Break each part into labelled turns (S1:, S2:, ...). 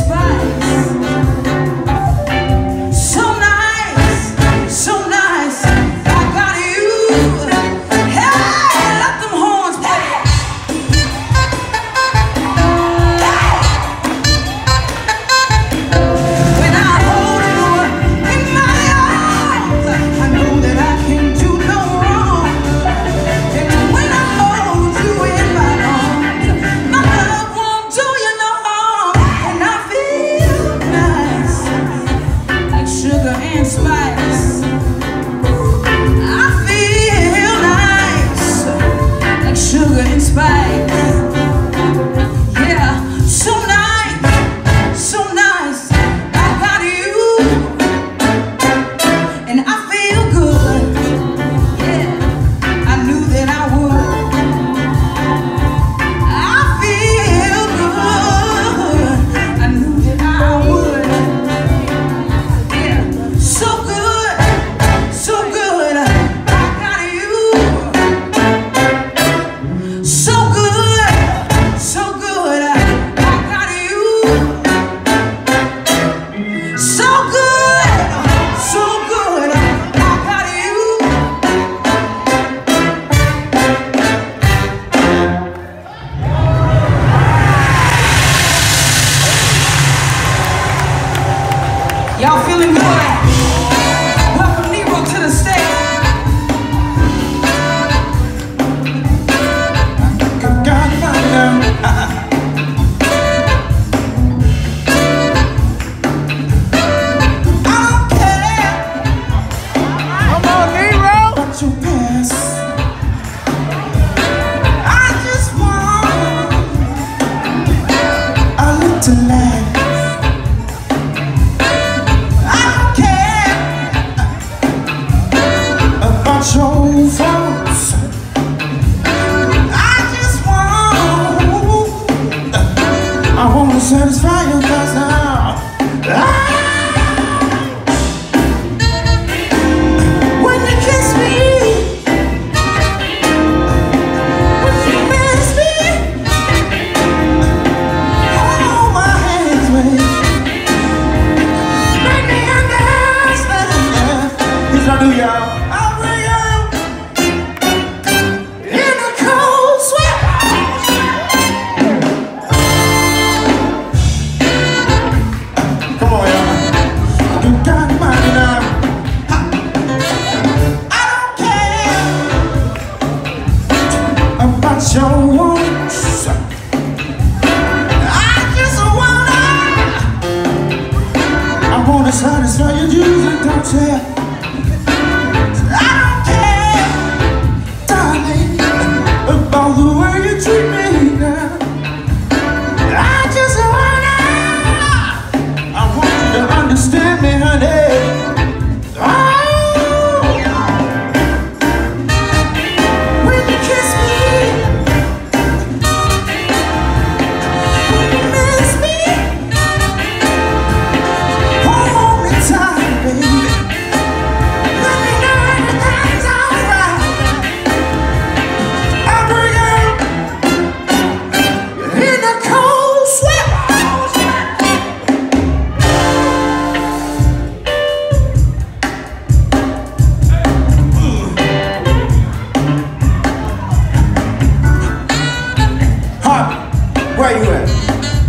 S1: Christ. Y'all feeling good? Welcome Nero to the stage.
S2: satisfy you cause now. Ah! as hot as all your dues and don't tell Where you at?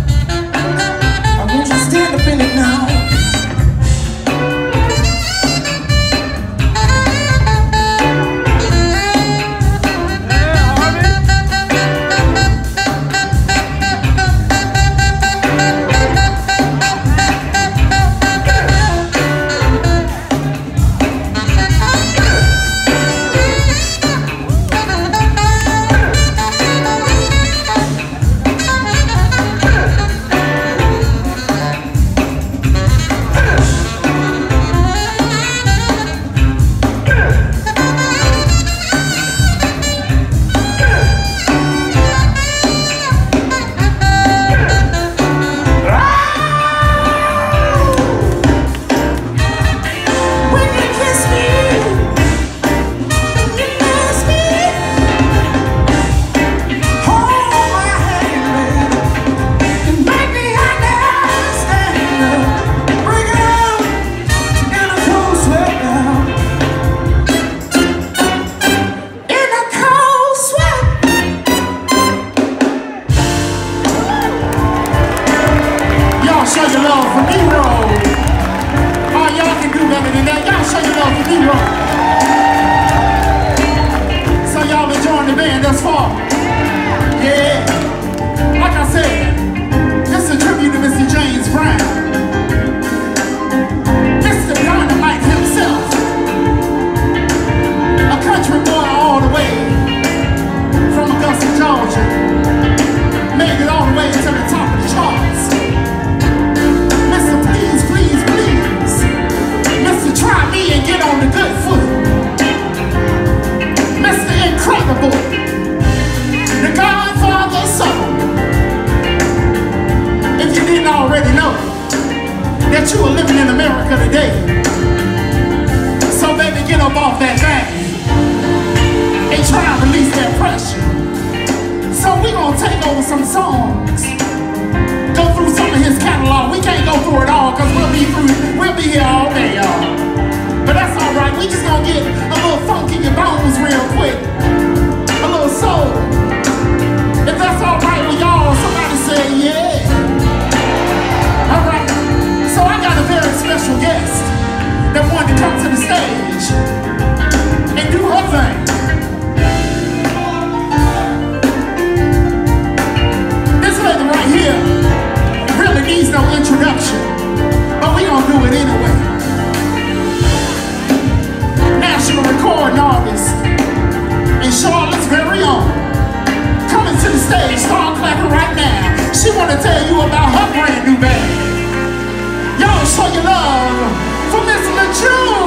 S3: that you are living in America today. So baby, get up off that back and try to release that pressure. So we gonna take over some songs. Go through some of his catalog. We can't go through it all, cause we'll be through, we'll be here all day, y'all. But that's alright, we just gonna get a little funk in your bones real quick. Want to tell you about her brand new bag. Y'all show your love for Miss LeJune. Time